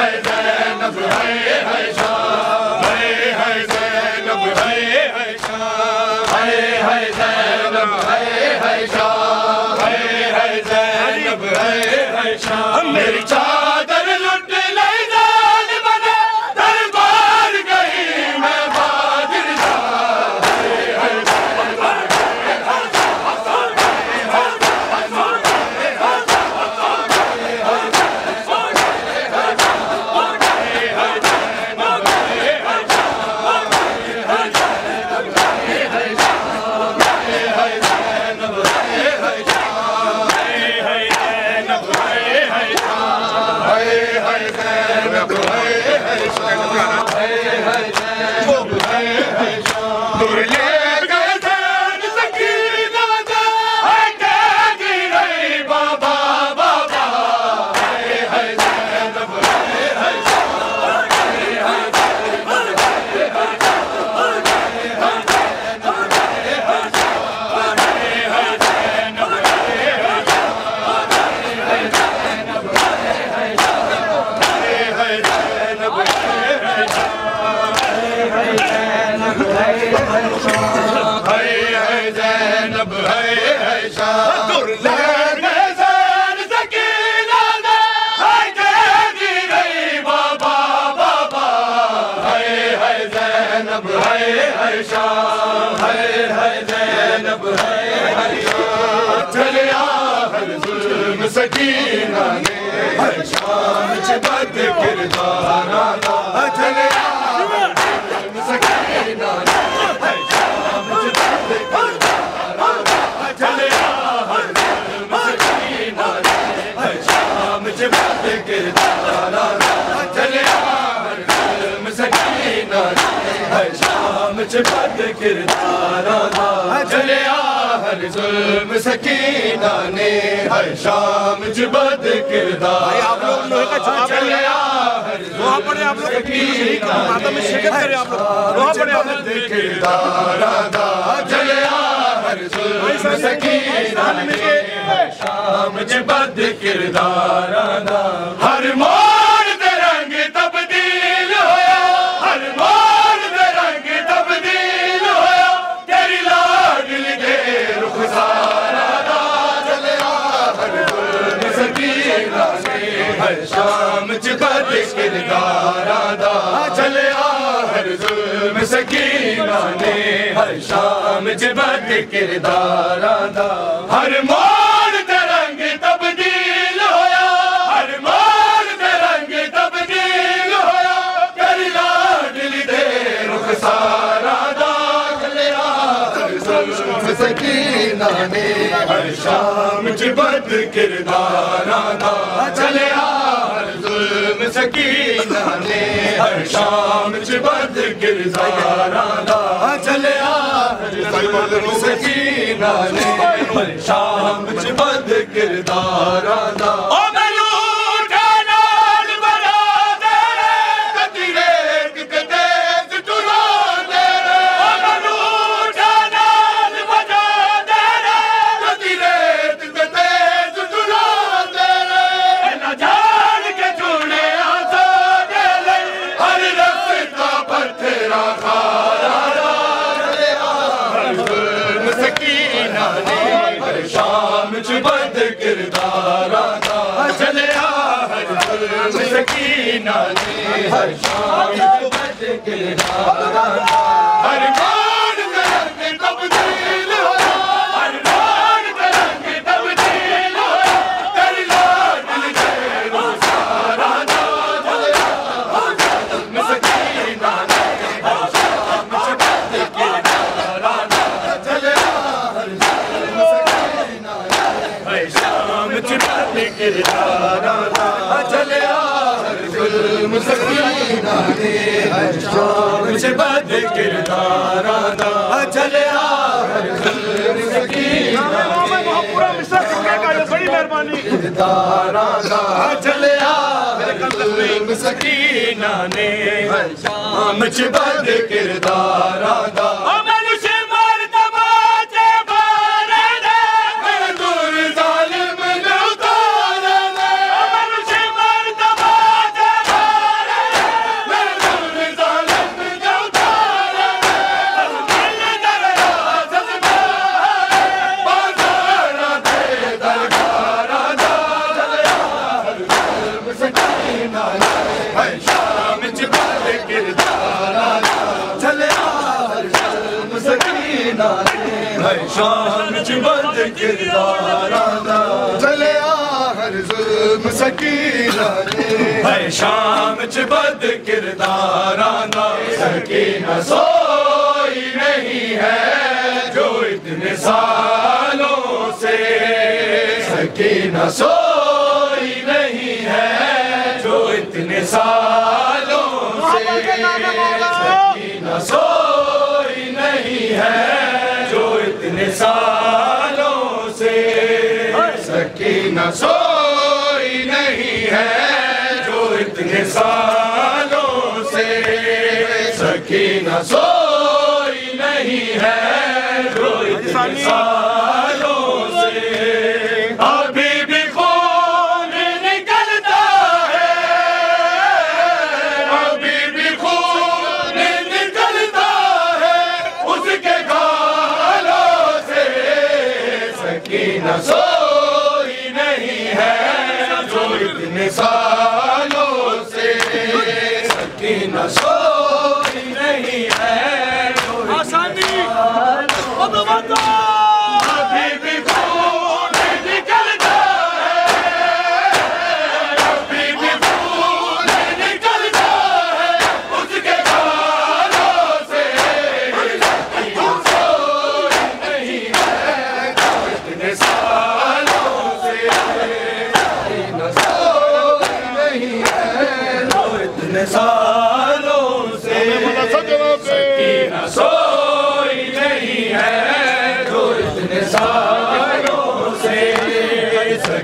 Bye. Sakina सै सकीना हर जय हरे हर शाम हरे हर शाम सकीना ने हर शाम जबद किरदार आप लोग लोहे का छुपा पड़े लोहा पड़े आप लोग। माता में शिरकत करें आप लोग। लोहा पड़े आप लोग। किरदार अदा जलया हर जुल्म सकीना ने शाम जबद किरदार अदा हर ہر सकीने हर शाम जब ترنگ हर मोन तरंग तबदील हर मोल तरंग तबदील हुयाख سکینہ نے ہر شام جبت किरदार राधा नानी हर ہر जिब किरदाराधा चले नानी شام शाम जी बद دا रा रा चलया सकीने शाम चिरदाराधा شان چ بد کرداراں دا چلیا ہر ظلم سکینہ نے ہے شام چ بد کرداراں دا سکینہ سوئی نہیں ہے جو اتنے سالوں سے۔ سکینہ سوئی مدینہ سوئی نہیں ہے جو اتنے سالوں سے سکینہ سوئی نہیں ہے جو اتنے سالوں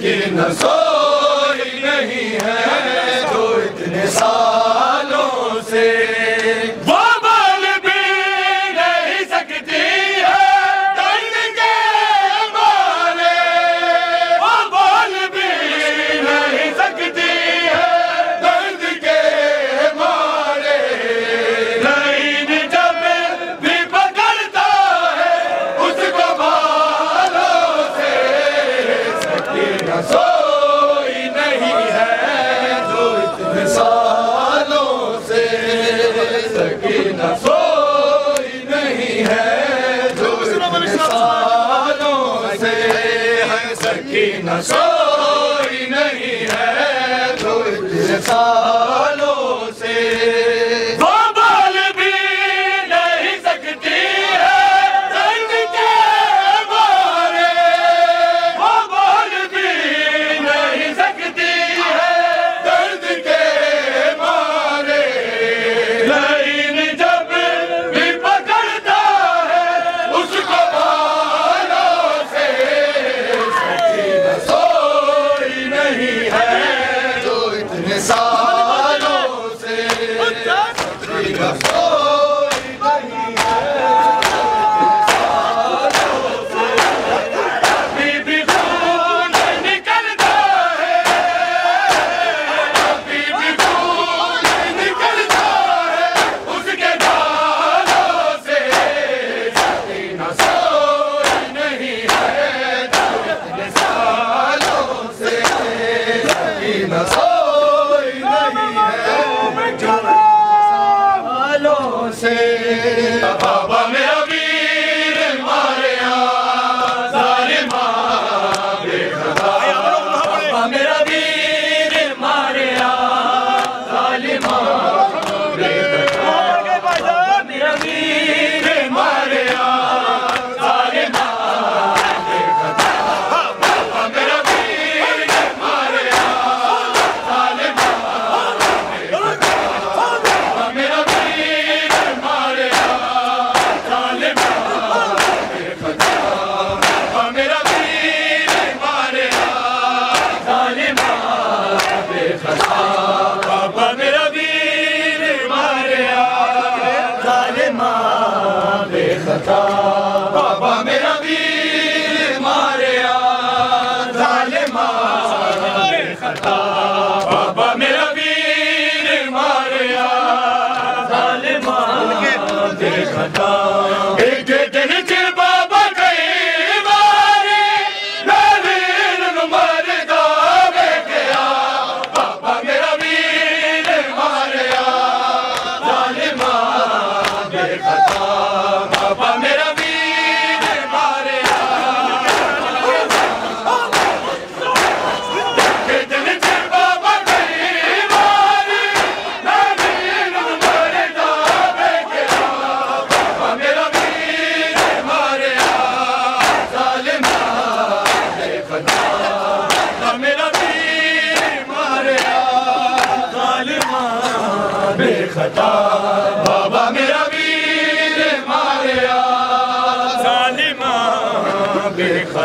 کی نسوئی نہیں ہے۔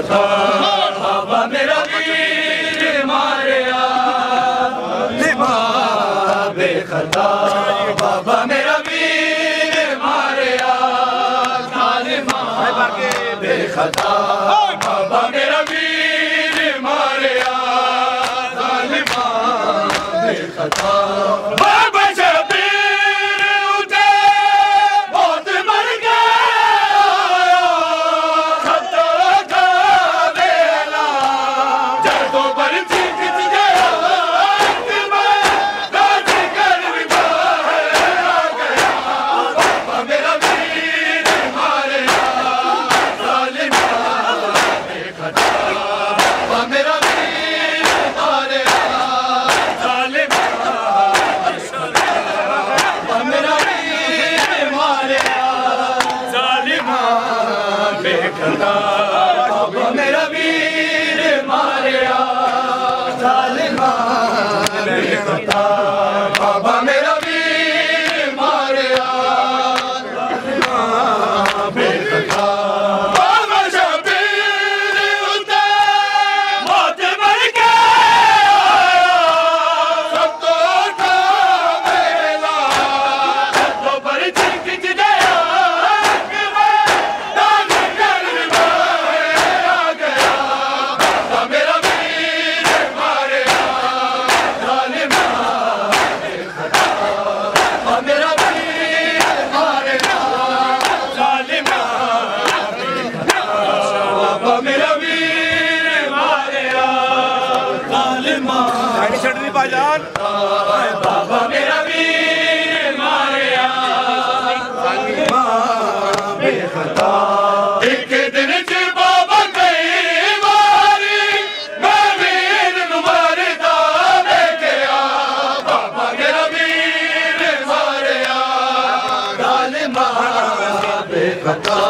Satan. ਛੱਡ ਛੱਡਣੀ ਭਾਜਾਨ ਬਾਬਾ ਮੇਰਾ ਵੀਰ ਮਾਰਿਆ ਸੰਗ ਮਾਂ ਬੇਖਤਾ ਇੱਕ ਦਿਨ ਚ ਬਾਬਾ ਕਈ ਵਾਰੀ ਮੈਂ ਵੀਰ ਨੂੰ ਮਾਰਦਾ ਦੇਖਿਆ ਬਾਬਾ ਮੇਰਾ ਵੀਰ ਮਾਰਿਆ ਗਾਲ ਮਾਂ ਬੇਖਤਾ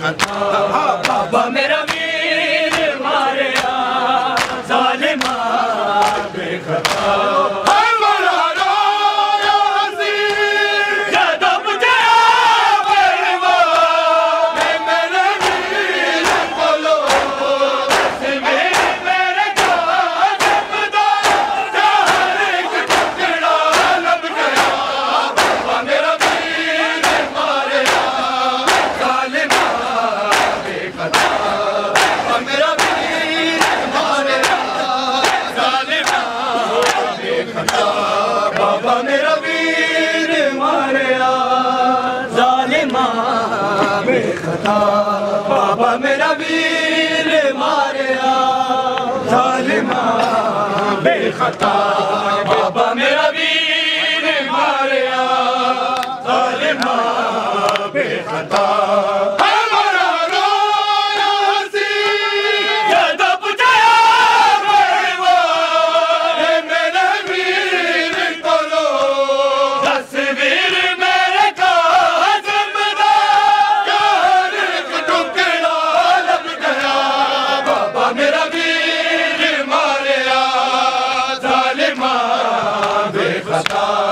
哈哈哈 बाबा मेर 다.